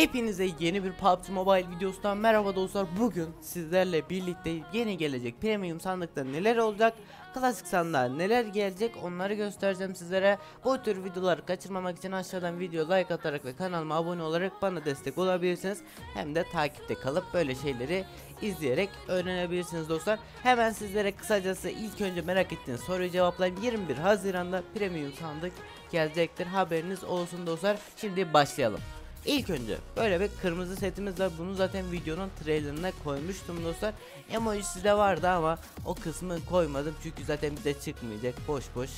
Hepinize yeni bir PUBG Mobile videosundan merhaba dostlar. Bugün sizlerle birlikte yeni gelecek premium sandıkta neler olacak, klasik sandığa neler gelecek onları göstereceğim sizlere. Bu tür videoları kaçırmamak için aşağıdan video like atarak ve kanalıma abone olarak bana destek olabilirsiniz. Hem de takipte kalıp böyle şeyleri izleyerek öğrenebilirsiniz dostlar. Hemen sizlere kısacası ilk önce merak ettiğiniz soruyu cevaplayayım. 21 Haziran'da premium sandık gelecektir. Haberiniz olsun dostlar. Şimdi başlayalım. İlk önce böyle bir kırmızı setimiz var. Bunu zaten videonun trailerine koymuştum dostlar. Emojisi de vardı ama o kısmı koymadım. Çünkü zaten bize çıkmayacak. Boş boş.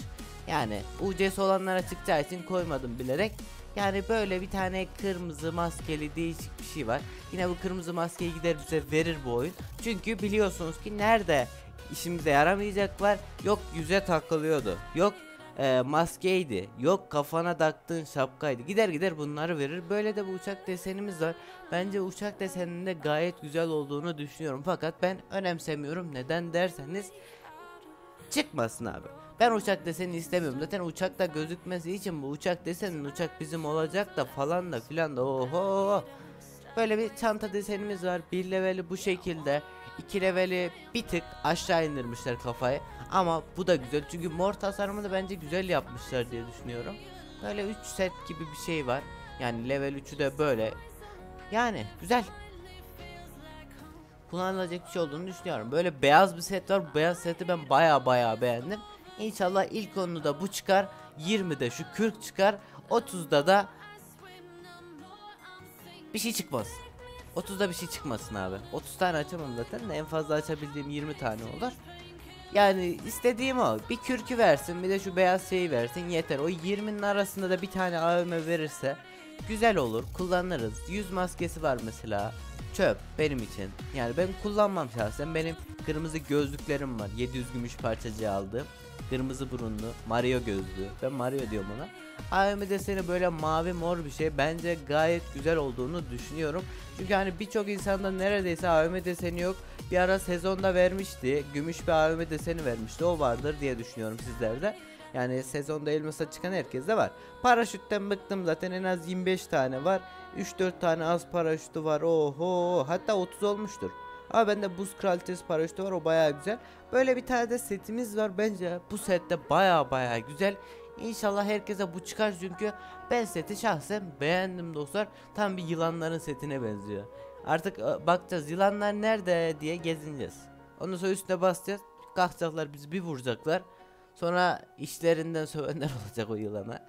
Yani UC'si olanlara çıkacağı için koymadım bilerek. Yani böyle bir tane kırmızı maskeli değişik bir şey var. Yine bu kırmızı maskeyi gider bize verir bu oyun. Çünkü biliyorsunuz ki nerede işimize yaramayacaklar. Yok yüze takılıyordu. Yok e, maskeydi. Yok kafana taktığın şapkaydı. Gider gider bunları verir. Böyle de bu uçak desenimiz var. Bence uçak deseninde gayet güzel olduğunu düşünüyorum. Fakat ben önemsemiyorum. Neden derseniz çıkmasın abi. Ben uçak deseni istemiyorum. Zaten uçakta gözükmesi için bu uçak desenin uçak bizim olacak da falan da filan da oho. Böyle bir çanta desenimiz var. Bir leveli bu şekilde. 2 leveli bir tık aşağı indirmişler kafayı. Ama bu da güzel çünkü mor tasarımı da bence güzel yapmışlar diye düşünüyorum. Böyle 3 set gibi bir şey var. Yani level 3'ü de böyle. Yani güzel. Kullanılacak bir şey olduğunu düşünüyorum. Böyle beyaz bir set var. Beyaz seti ben baya baya beğendim. İnşallah ilk onu da bu çıkar. 20'de şu kürk çıkar. 30'da da bir şey çıkmaz. 30'da bir şey çıkmasın abi. 30 tane açamam zaten en fazla açabildiğim 20 tane olur. Yani istediğim o. Bir kürkü versin bir de şu beyaz şeyi versin yeter. O 20'nin arasında da bir tane AVM verirse güzel olur. Kullanırız. Yüz maskesi var mesela. Çöp benim için. Yani ben kullanmam şahsen. Benim kırmızı gözlüklerim var. 700 gümüş parçacığı aldım. Kırmızı burunlu Mario gözlüğü. Ben Mario diyorum ona. AVM deseni böyle mavi mor bir şey. Bence gayet güzel olduğunu düşünüyorum. Çünkü hani birçok insanda neredeyse AVM deseni yok. Bir ara sezonda vermişti. Gümüş bir AVM deseni vermişti. O vardır diye düşünüyorum sizlerde. Yani sezonda elmasa çıkan herkeste var. Paraşütten bıktım zaten en az 25 tane var. 3-4 tane az paraşütü var. Oho hatta 30 olmuştur. Ama bende buz kraliçesi paraşütü var o baya güzel. Böyle bir tane de setimiz var bence bu sette baya baya güzel. İnşallah herkese bu çıkar çünkü ben seti şahsen beğendim dostlar. Tam bir yılanların setine benziyor. Artık e, bakacağız yılanlar nerede diye gezineceğiz. Ondan sonra üstüne basacağız. Kalkacaklar bizi bir vuracaklar. Sonra işlerinden sövenler olacak o yılana.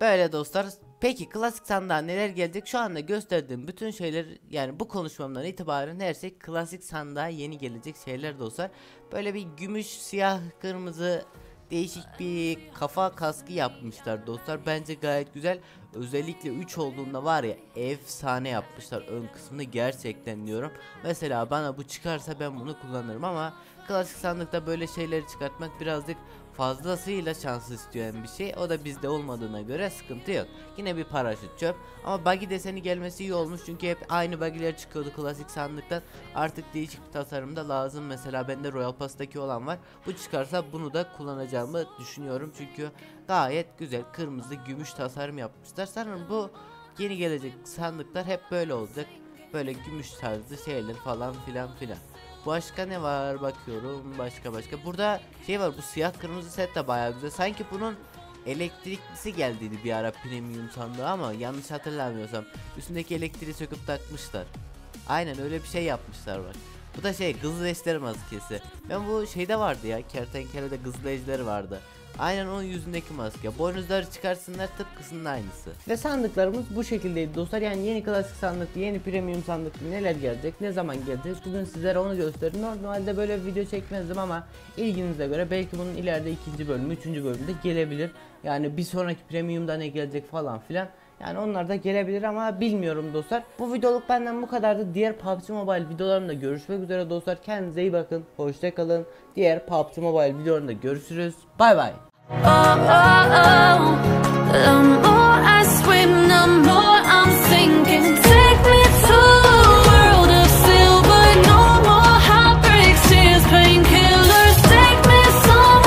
Böyle dostlar. Peki klasik sandığa neler gelecek? Şu anda gösterdiğim bütün şeyler yani bu konuşmamdan itibaren her şey klasik sandığa yeni gelecek şeyler dostlar. Böyle bir gümüş, siyah, kırmızı değişik bir kafa kaskı yapmışlar dostlar. Bence gayet güzel. Özellikle 3 olduğunda var ya efsane yapmışlar ön kısmını gerçekten diyorum. Mesela bana bu çıkarsa ben bunu kullanırım ama klasik sandıkta böyle şeyleri çıkartmak birazcık fazlasıyla şans isteyen bir şey. O da bizde olmadığına göre sıkıntı yok. Yine bir paraşüt çöp. Ama buggy deseni gelmesi iyi olmuş çünkü hep aynı buggy'ler çıkıyordu klasik sandıktan. Artık değişik bir tasarımda lazım. Mesela bende Royal Pass'taki olan var. Bu çıkarsa bunu da kullanacağımı düşünüyorum. Çünkü gayet güzel kırmızı gümüş tasarım yapmışlar. Sanırım bu yeni gelecek sandıklar hep böyle olacak. Böyle gümüş tarzı şeyler falan filan filan. Başka ne var bakıyorum başka başka. Burada şey var bu siyah kırmızı set de bayağı güzel. Sanki bunun elektriklisi geldiydi bir ara premium sandığı ama yanlış hatırlamıyorsam. Üstündeki elektriği söküp takmışlar. Aynen öyle bir şey yapmışlar bak. Bu da şey kızıl eşler maskesi. Ben bu şeyde vardı ya kertenkelede kızıl eşleri vardı. Aynen onun yüzündeki maske. Boynuzları çıkarsınlar tıpkısının aynısı. Ve sandıklarımız bu şekildeydi dostlar. Yani yeni klasik sandık, yeni premium sandık neler gelecek, ne zaman gelecek. Bugün sizlere onu gösterdim. Normalde böyle video çekmezdim ama ilginize göre belki bunun ileride ikinci bölümü, üçüncü bölümde gelebilir. Yani bir sonraki premiumda ne gelecek falan filan. Yani onlar da gelebilir ama bilmiyorum dostlar. Bu videoluk benden bu kadardı. Diğer PUBG Mobile videolarında görüşmek üzere dostlar. Kendinize iyi bakın. Hoşçakalın. Diğer PUBG Mobile videolarında görüşürüz. Bay bay. Oh, oh, oh.